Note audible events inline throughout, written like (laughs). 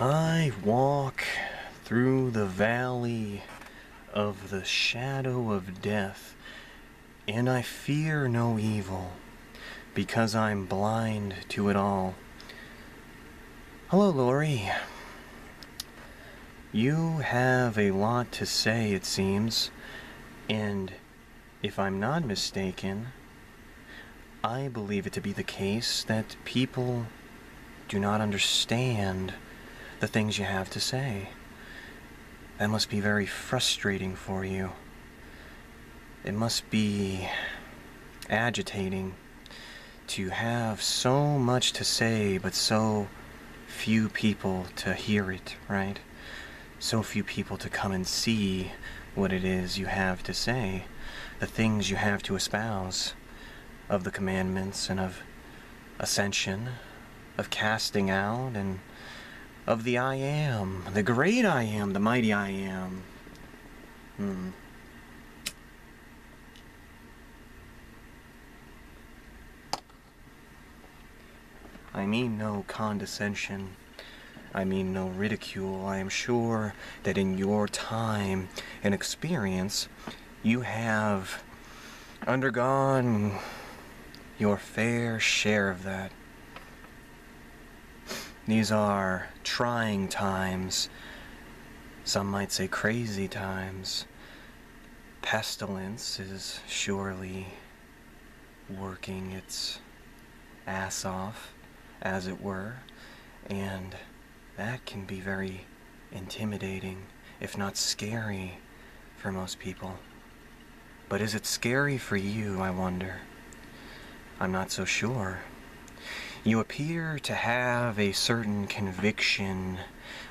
I walk through the valley of the shadow of death, and I fear no evil, because I'm blind to it all. Hello, Lori. You have a lot to say, it seems, and if I'm not mistaken, I believe it to be the case that people do not understand the things you have to say. That must be very frustrating for you. It must be agitating to have so much to say, but so few people to hear it, right? So few people to come and see what it is you have to say, the things you have to espouse of the commandments and of ascension, of casting out, and of the I am, the great I am, the mighty I am. Hmm. I mean no condescension. I mean no ridicule. I am sure that in your time and experience, you have undergone your fair share of that. These are trying times. Some might say crazy times. Pestilence is surely working its ass off, as it were, and that can be very intimidating, if not scary, for most people. But is it scary for you, I wonder? I'm not so sure. You appear to have a certain conviction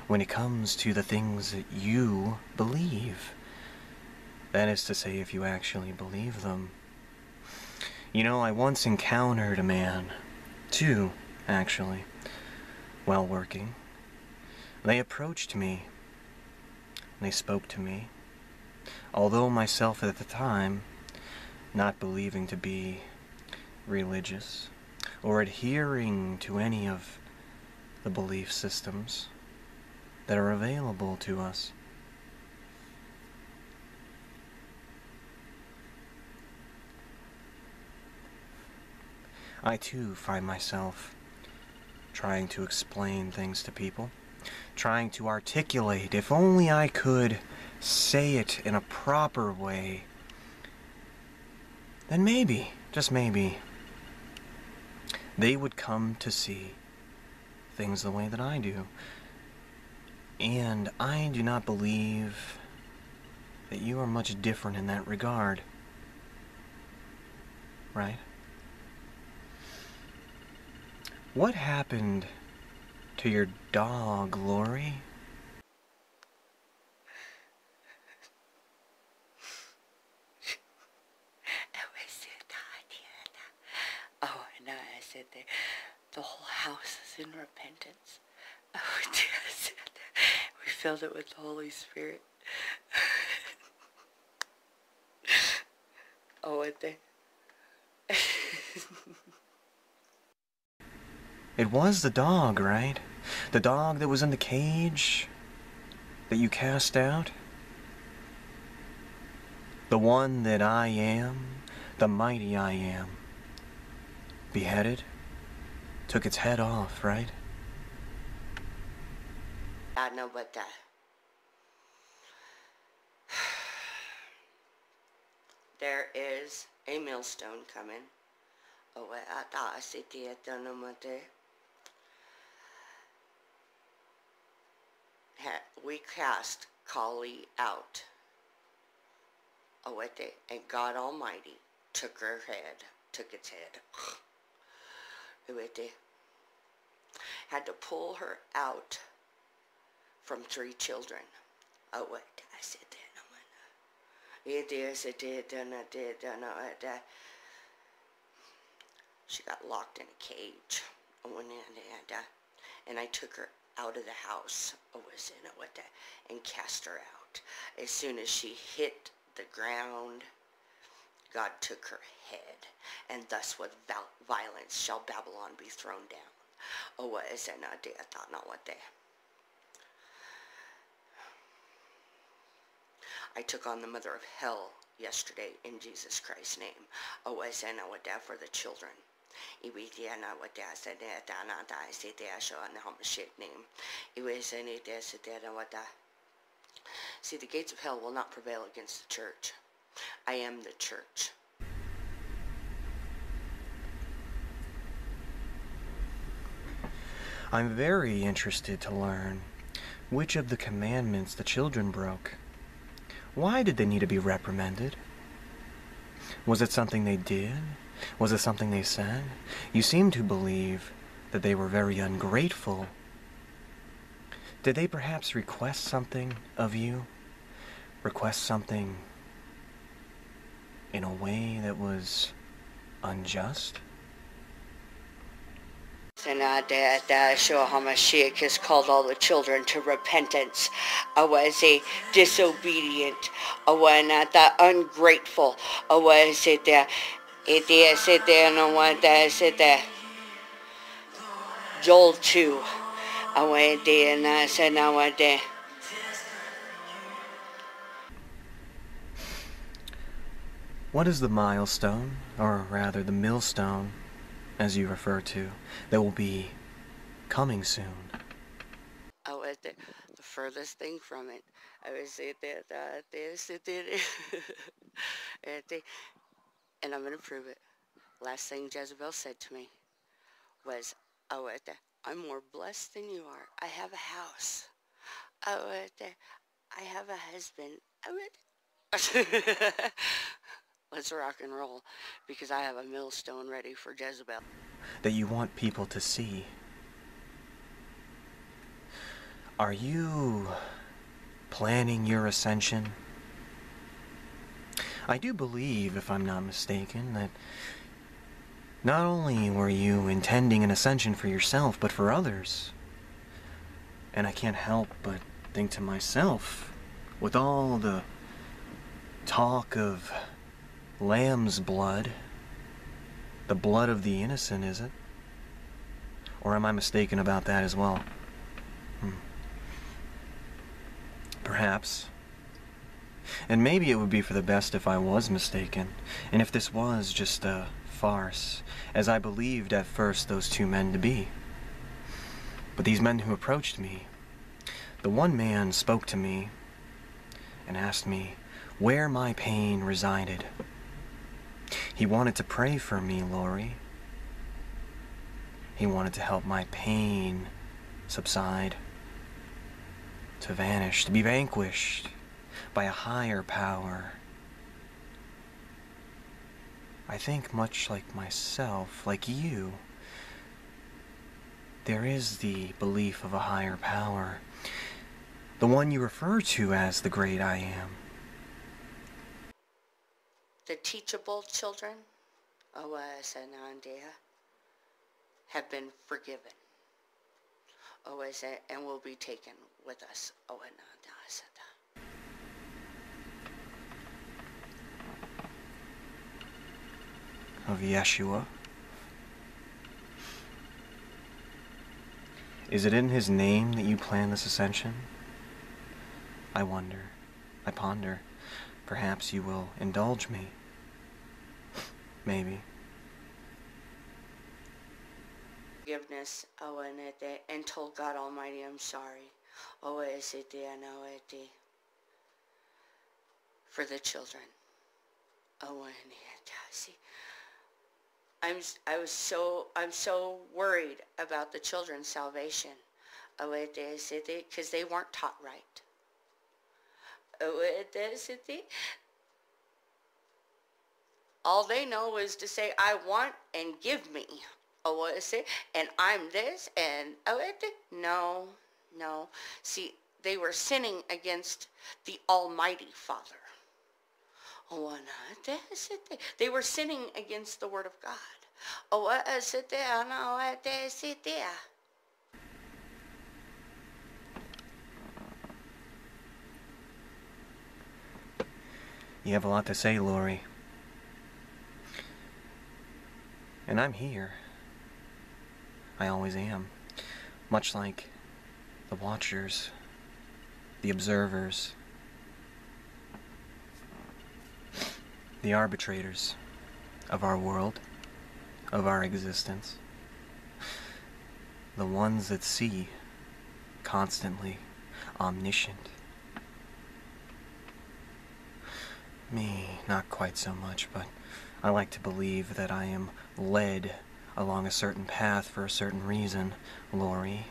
when it comes to the things that you believe. That is to say, if you actually believe them. You know, I once encountered a man, two, actually, while working. They approached me. They spoke to me. Although myself at the time, not believing to be religious, or adhering to any of the belief systems that are available to us. I too find myself trying to explain things to people, trying to articulate, if only I could say it in a proper way, then maybe, just maybe, they would come to see things the way that I do. And I do not believe that you are much different in that regard. Right? What happened to your dog, Lori? The whole house is in repentance. (laughs) Oh, yes. We filled it with the Holy Spirit. (laughs) oh, what the... (laughs) it was the dog, right? The dog that was in the cage that you cast out? The one that I am, the mighty I am, beheaded? took its head off, right? I know about that. (sighs) There is a millstone coming. Oh, I thought I see the there. We cast Kali out. Oh, and God Almighty took her head, took its head. (laughs) Uete had to pull her out from three children. Oh, what? I said that. It is, it did, and I did, and I did. She got locked in a cage. Oh, and, and, uh, and I took her out of the house. Oh, was in it what that? And cast her out. As soon as she hit the ground, God took her head, and thus with violence shall Babylon be thrown down. Oh, what is that not day? I thought not what day. I took on the mother of hell yesterday in Jesus Christ's name. Oh, what is that I would for the children. Name. See, the gates of hell will not prevail against the church. I am the church. I'm very interested to learn which of the commandments the children broke. Why did they need to be reprimanded? Was it something they did? Was it something they said? You seem to believe that they were very ungrateful. Did they perhaps request something of you? Request something in a way that was unjust? And uh, that uh, Yeshua HaMashiach has called all the children to repentance. I was a disobedient. I was that ungrateful. I was it there. It is it there. No one does it there. Joel 2. I went there and I said, I went there. What is the milestone, or rather the millstone, as you refer to, that will be coming soon? I was the, the furthest thing from it. I was sit there, uh, there, sit there, and I'm going to prove it. Last thing Jezebel said to me was, oh, I'm more blessed than you are. I have a house. Oh, I have a husband. Oh, (laughs) Let's rock and roll because I have a millstone ready for Jezebel. That you want people to see. Are you planning your ascension? I do believe, if I'm not mistaken, that not only were you intending an ascension for yourself, but for others. And I can't help but think to myself, with all the talk of lamb's blood. The blood of the innocent, is it? Or am I mistaken about that as well? Hmm. Perhaps. And maybe it would be for the best if I was mistaken, and if this was just a farce, as I believed at first those two men to be. But these men who approached me, the one man spoke to me and asked me where my pain resided. He wanted to pray for me, Lori. He wanted to help my pain subside, to vanish, to be vanquished by a higher power. I think much like myself, like you, there is the belief of a higher power, the one you refer to as the great I am the teachable children of Anandia have been forgiven. O Asa, and will be taken with us. O Ananda Sata. Of Yeshua? Is it in his name that you plan this ascension? I wonder. I ponder. Perhaps you will indulge me. Maybe. Forgiveness, oh, and told God Almighty, I'm sorry. Oh, for the children. Oh, see, I'm I was so I'm so worried about the children's salvation. Oh, because they weren't taught right. Oh, Oh, all they know is to say, I want and give me. Oh, what is it? And I'm this and oh, it. No, no. See, they were sinning against the Almighty Father. Oh, they were sinning against the Word of God. Oh, is it there? No, what is it there? You have a lot to say, Lori. And I'm here. I always am. Much like the watchers, the observers. the arbitrators of our world, of our existence, the ones that see constantly, omniscient. Me, not quite so much, but I like to believe that I am led along a certain path for a certain reason, Lori.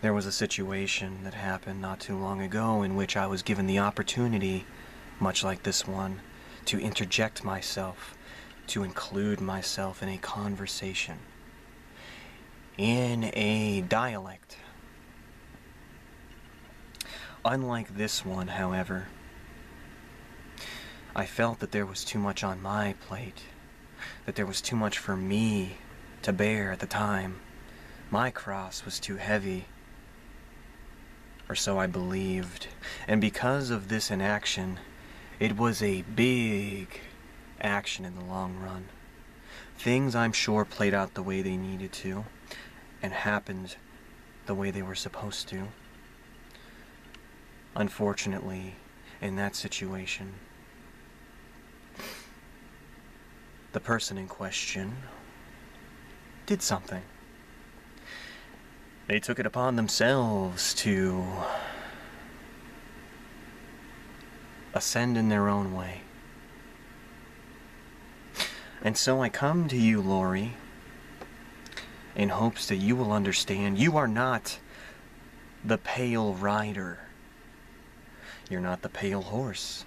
There was a situation that happened not too long ago in which I was given the opportunity, much like this one, to interject myself, to include myself in a conversation, in a dialect. Unlike this one, however, I felt that there was too much on my plate, that there was too much for me to bear at the time. My cross was too heavy, or so I believed, and because of this inaction, it was a big action in the long run. Things I'm sure played out the way they needed to, and happened the way they were supposed to. Unfortunately, in that situation, the person in question did something. They took it upon themselves to ascend in their own way. And so I come to you, Lori, in hopes that you will understand you are not the pale rider. You're not the pale horse.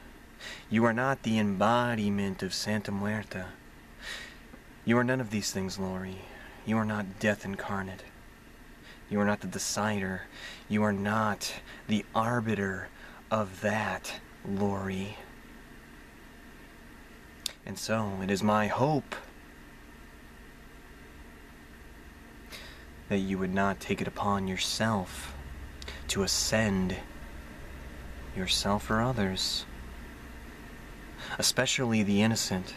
You are not the embodiment of Santa Muerta. You are none of these things, Lori. You are not death incarnate. You are not the decider. You are not the arbiter of that, Lori. And so it is my hope that you would not take it upon yourself to ascend yourself or others, especially the innocent,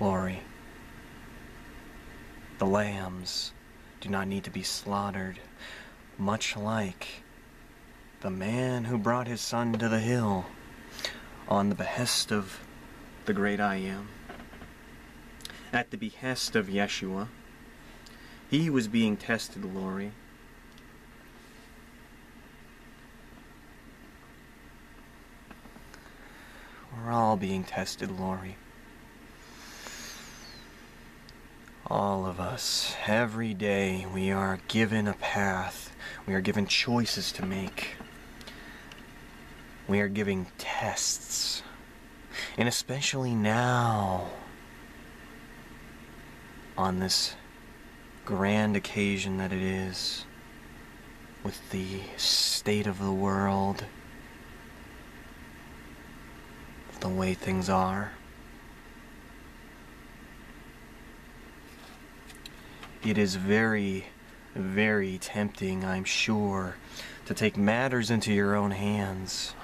Lori. The lambs do not need to be slaughtered, much like the man who brought his son to the hill on the behest of the great I Am. At the behest of Yeshua, he was being tested, Lori. We're all being tested, Lori. All of us, every day, we are given a path. We are given choices to make. We are giving tests. And especially now, on this grand occasion that it is, with the state of the world, the way things are. It is very, very tempting, I'm sure, to take matters into your own hands.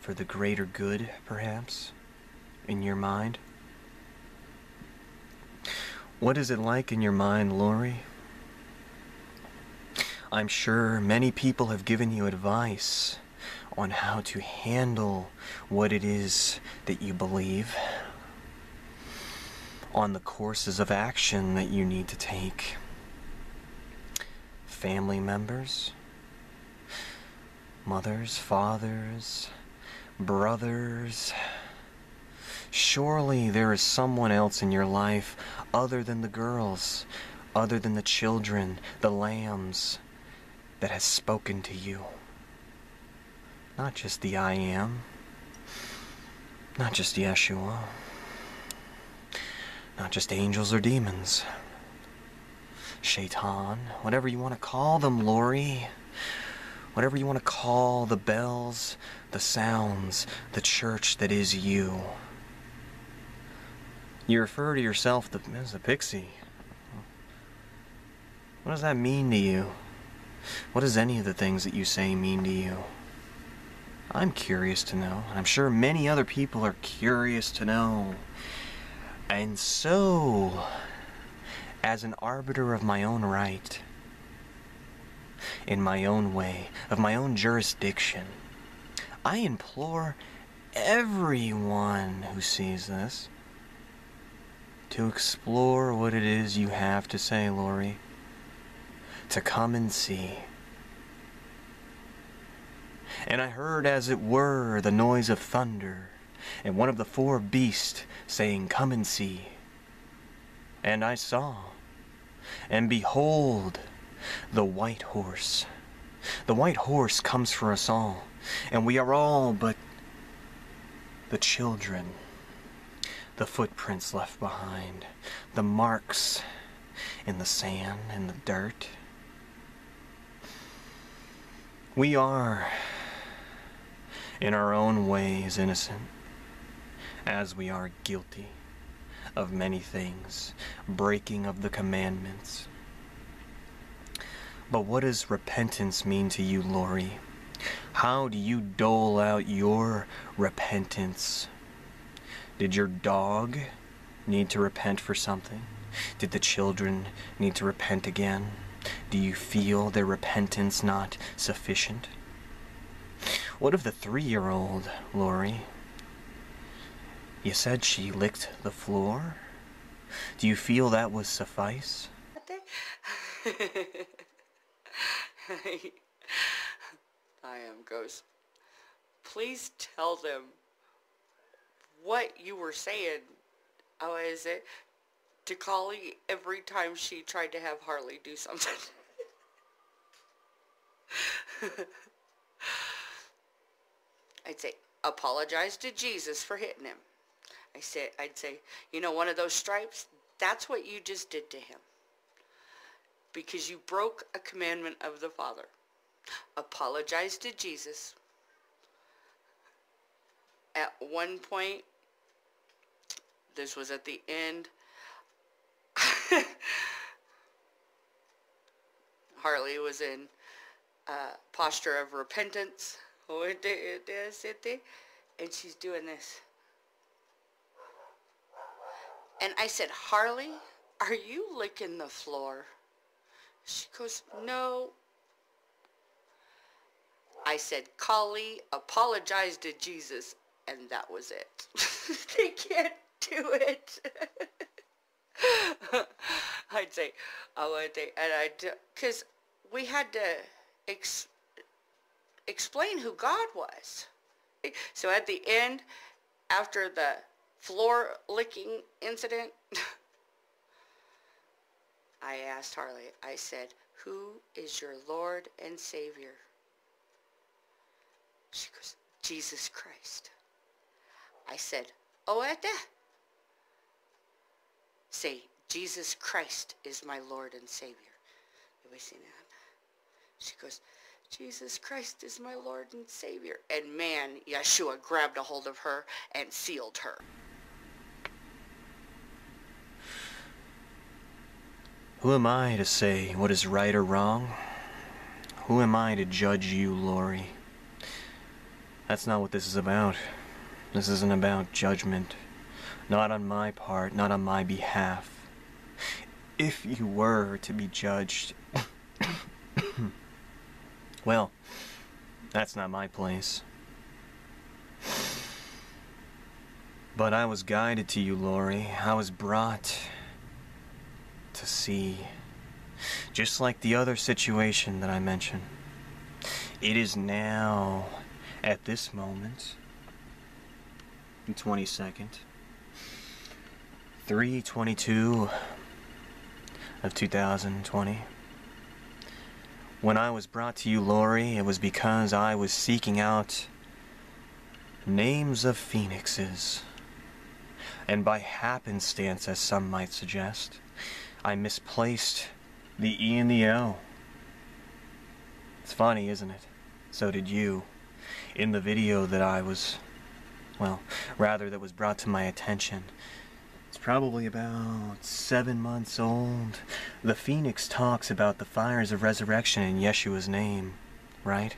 For the greater good, perhaps, in your mind? What is it like in your mind, Lori? I'm sure many people have given you advice on how to handle what it is that you believe, on the courses of action that you need to take. Family members, mothers, fathers, brothers. Surely there is someone else in your life other than the girls, other than the children, the lambs, that has spoken to you. Not just the I am, not just Yeshua, not just angels or demons. Shaitan, whatever you want to call them, Lori. Whatever you want to call the bells, the sounds, the church that is you. You refer to yourself as a pixie. What does that mean to you? What does any of the things that you say mean to you? I'm curious to know, and I'm sure many other people are curious to know. And so, as an arbiter of my own right, in my own way, of my own jurisdiction, I implore everyone who sees this to explore what it is you have to say, Lori. To come and see. And I heard, as it were, the noise of thunder, and one of the four beasts saying, Come and see. And I saw, and behold, the white horse. The white horse comes for us all, and we are all but the children the footprints left behind, the marks in the sand and the dirt. We are, in our own ways, innocent, as we are guilty of many things, breaking of the commandments. But what does repentance mean to you, Lori? How do you dole out your repentance did your dog need to repent for something? Did the children need to repent again? Do you feel their repentance not sufficient? What of the three-year-old, Lori? You said she licked the floor? Do you feel that was suffice? I am Ghost. Please tell them what you were saying. Oh, is it? To Collie every time she tried to have Harley do something. (laughs) I'd say, apologize to Jesus for hitting him. I say, I'd say, you know, one of those stripes, that's what you just did to him. Because you broke a commandment of the Father. Apologize to Jesus. At one point, this was at the end. (laughs) Harley was in uh, posture of repentance. And she's doing this. And I said, Harley, are you licking the floor? She goes, no. I said, Collie, apologize to Jesus. And that was it. (laughs) they can't do it. (laughs) I'd say, I would say, and I'd, because we had to ex, explain who God was. So at the end, after the floor licking incident, (laughs) I asked Harley, I said, who is your Lord and Savior? She goes, Jesus Christ. I said, oh, at that say, Jesus Christ is my Lord and Savior. Have we seen that? She goes, Jesus Christ is my Lord and Savior. And man, Yeshua grabbed a hold of her and sealed her. Who am I to say what is right or wrong? Who am I to judge you, Lori? That's not what this is about. This isn't about judgment. Not on my part, not on my behalf. If you were to be judged, (coughs) well, that's not my place. But I was guided to you, Lori. I was brought to see. Just like the other situation that I mentioned. It is now, at this moment, the 22nd, 322 of 2020. When I was brought to you, Lori, it was because I was seeking out names of phoenixes. And by happenstance, as some might suggest, I misplaced the E and the O. It's funny, isn't it? So did you. In the video that I was, well, rather that was brought to my attention, it's probably about seven months old. The phoenix talks about the fires of resurrection in Yeshua's name, right?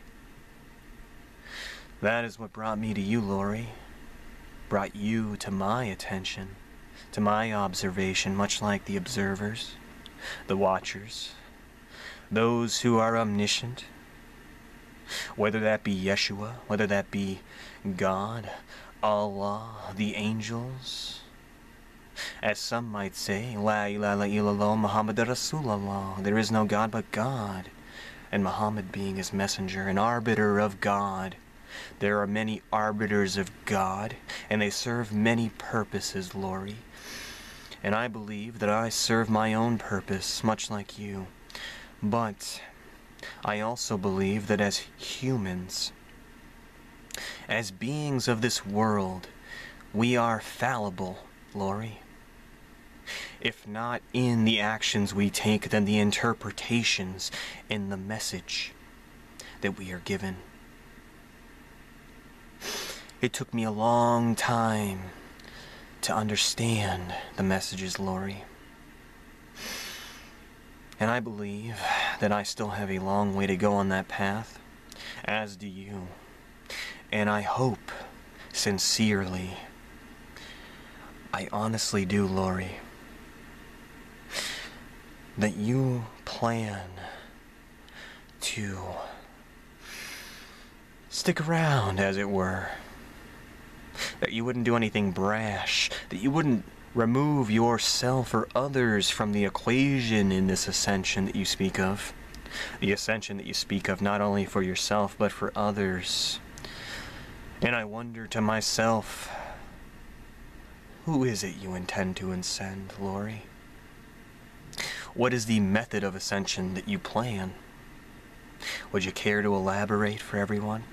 That is what brought me to you, Lori. Brought you to my attention, to my observation, much like the observers, the watchers, those who are omniscient. Whether that be Yeshua, whether that be God, Allah, the angels. As some might say, La ilaha illallah Muhammad Rasulallah, There is no God but God. And Muhammad being his messenger, an arbiter of God. There are many arbiters of God, and they serve many purposes, Lori. And I believe that I serve my own purpose, much like you. But I also believe that as humans, as beings of this world, we are fallible, Lori. If not in the actions we take, then the interpretations in the message that we are given. It took me a long time to understand the messages, Lori. And I believe that I still have a long way to go on that path, as do you. And I hope, sincerely, I honestly do, Lori, that you plan to stick around, as it were. That you wouldn't do anything brash, that you wouldn't Remove yourself or others from the equation in this ascension that you speak of. The ascension that you speak of not only for yourself but for others. And I wonder to myself, who is it you intend to ascend, Lori? What is the method of ascension that you plan? Would you care to elaborate for everyone?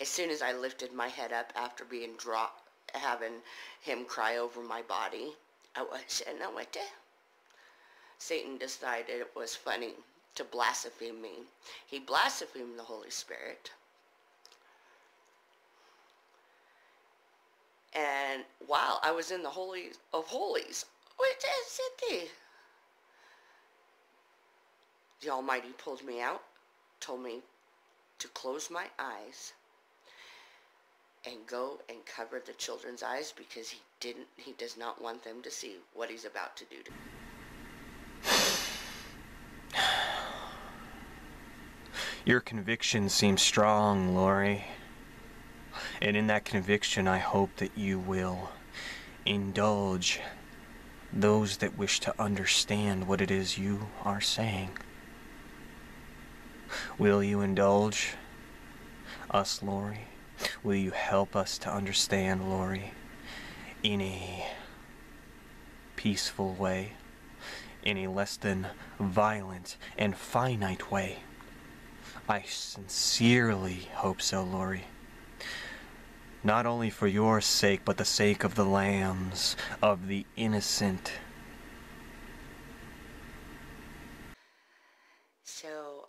As soon as I lifted my head up after being dropped, having him cry over my body. I was, and I went Satan decided it was funny to blaspheme me. He blasphemed the Holy Spirit. And while I was in the Holy of Holies, which is it the Almighty pulled me out, told me to close my eyes and go and cover the children's eyes because he didn't he does not want them to see what he's about to do to Your conviction seems strong, Lori. And in that conviction, I hope that you will indulge those that wish to understand what it is you are saying. Will you indulge us, Lori? Will you help us to understand, Lori, in a peaceful way, in a less than violent and finite way? I sincerely hope so, Lori. Not only for your sake, but the sake of the lambs, of the innocent. So,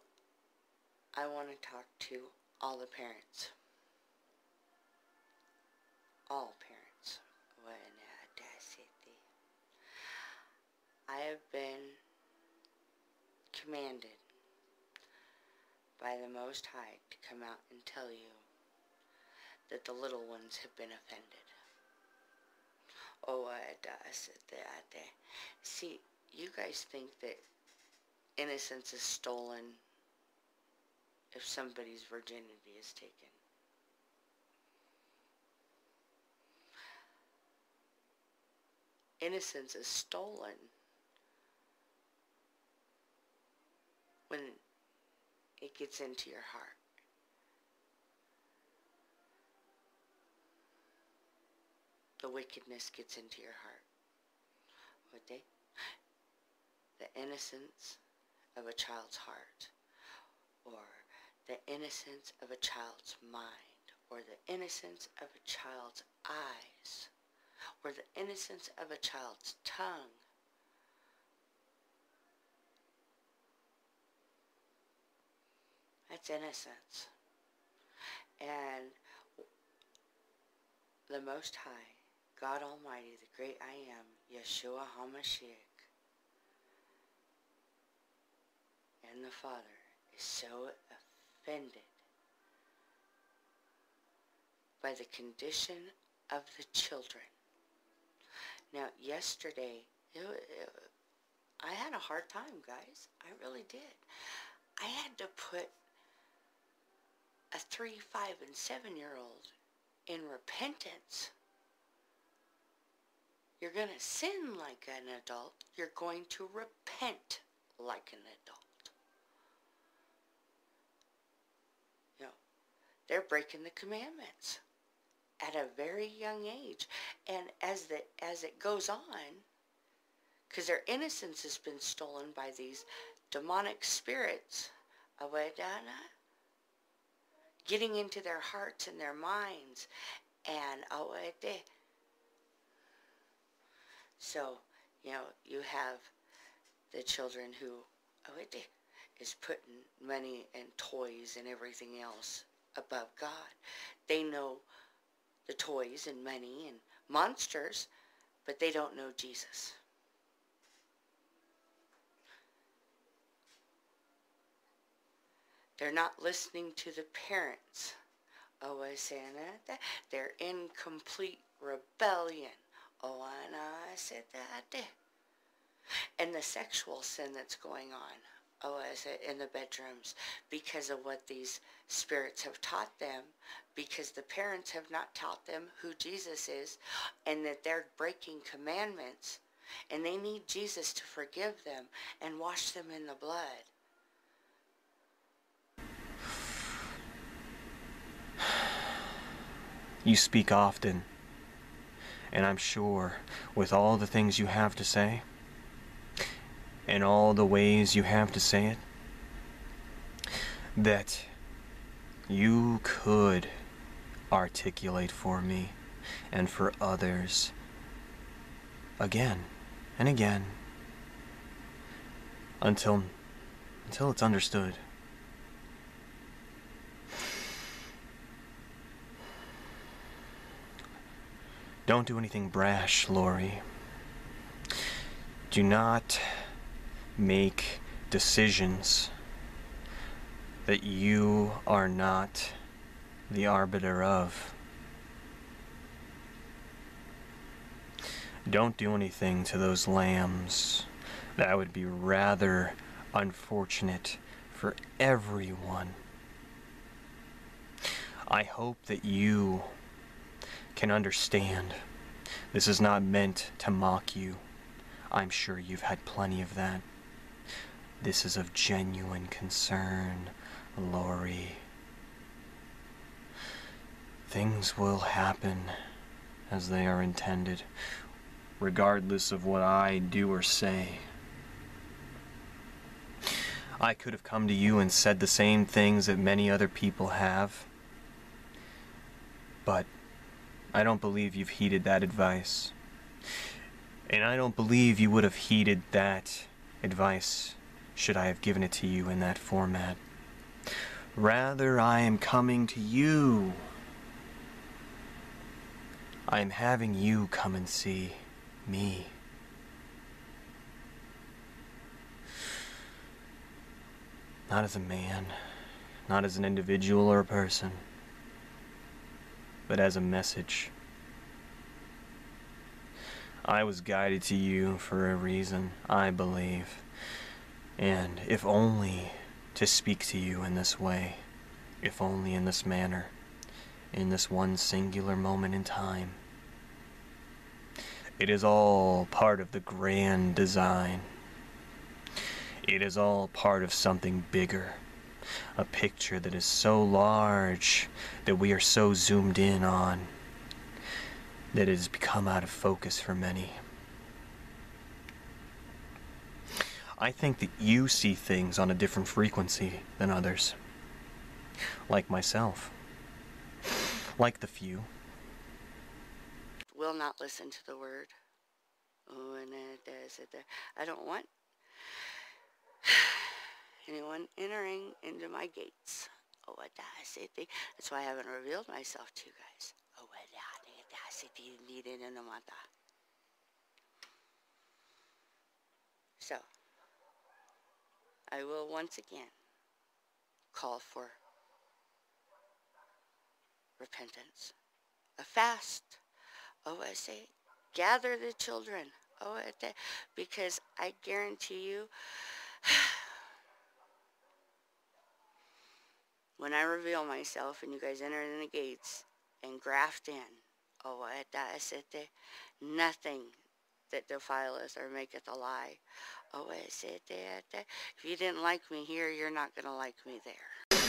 I want to talk to all the parents all parents when audacity. I have been commanded by the Most High to come out and tell you that the little ones have been offended. Oh, audacity. See, you guys think that innocence is stolen if somebody's virginity is taken. Innocence is stolen when it gets into your heart. The wickedness gets into your heart. What they? The innocence of a child's heart, or the innocence of a child's mind, or the innocence of a child's eyes or the innocence of a child's tongue. That's innocence. And the Most High, God Almighty, the great I am, Yeshua HaMashiach, and the Father is so offended by the condition of the children now, yesterday, it, it, uh, I had a hard time, guys. I really did. I had to put a three, five, and seven year old in repentance. You're going to sin like an adult. You're going to repent like an adult. You know, they're breaking the commandments at a very young age. And as the as it goes on, because their innocence has been stolen by these demonic spirits, Awadana, getting into their hearts and their minds, and Awade. So, you know, you have the children who Awade is putting money and toys and everything else above God. They know the toys and money and monsters, but they don't know Jesus. They're not listening to the parents. Oh, I say that. They're in complete rebellion. Oh, and I said that. And the sexual sin that's going on. Oh, I said in the bedrooms because of what these spirits have taught them because the parents have not taught them who Jesus is and that they're breaking commandments and they need Jesus to forgive them and wash them in the blood. You speak often, and I'm sure with all the things you have to say, and all the ways you have to say it, that you could articulate for me and for others again and again until until it's understood. Don't do anything brash, Lori. Do not make decisions that you are not the arbiter of. Don't do anything to those lambs. That would be rather unfortunate for everyone. I hope that you can understand. This is not meant to mock you. I'm sure you've had plenty of that. This is of genuine concern, Lori. Things will happen as they are intended, regardless of what I do or say. I could have come to you and said the same things that many other people have, but I don't believe you've heeded that advice. And I don't believe you would have heeded that advice should I have given it to you in that format. Rather, I am coming to you. I am having you come and see me. Not as a man, not as an individual or a person but as a message. I was guided to you for a reason, I believe, and if only to speak to you in this way, if only in this manner, in this one singular moment in time. It is all part of the grand design. It is all part of something bigger a picture that is so large that we are so zoomed in on that it has become out of focus for many. I think that you see things on a different frequency than others. Like myself. Like the few. Will not listen to the word. Oh. I don't want (sighs) anyone entering into my gates. Oh, That's why I haven't revealed myself to you guys. Oh, so, I will once again call for repentance. A fast. Oh, I say, gather the children. Oh, I say, because I guarantee you, (sighs) when I reveal myself and you guys enter in the gates and graft in, oh, I say, nothing that defileth or maketh a lie. Oh, if you didn't like me here, you're not going to like me there.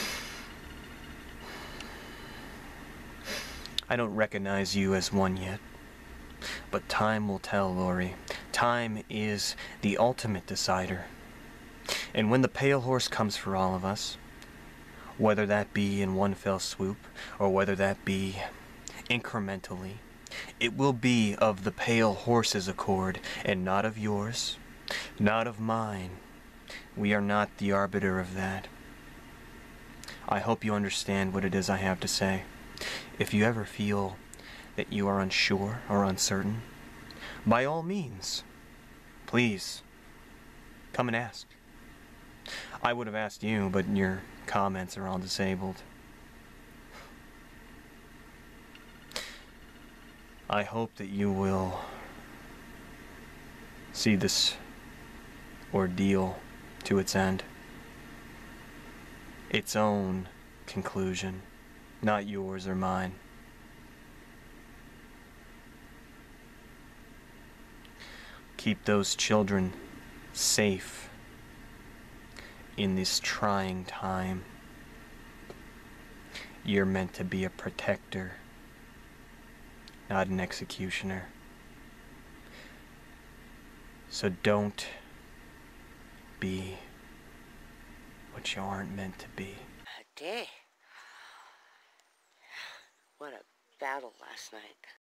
I don't recognize you as one yet. But time will tell, Lori. Time is the ultimate decider. And when the pale horse comes for all of us, whether that be in one fell swoop or whether that be incrementally, it will be of the pale horse's accord and not of yours, not of mine. We are not the arbiter of that. I hope you understand what it is I have to say. If you ever feel that you are unsure or uncertain, by all means, please come and ask. I would have asked you, but your comments are all disabled. I hope that you will see this ordeal to its end. Its own conclusion, not yours or mine. Keep those children safe in this trying time. You're meant to be a protector, not an executioner. So don't be what you aren't meant to be. A day. What a battle last night.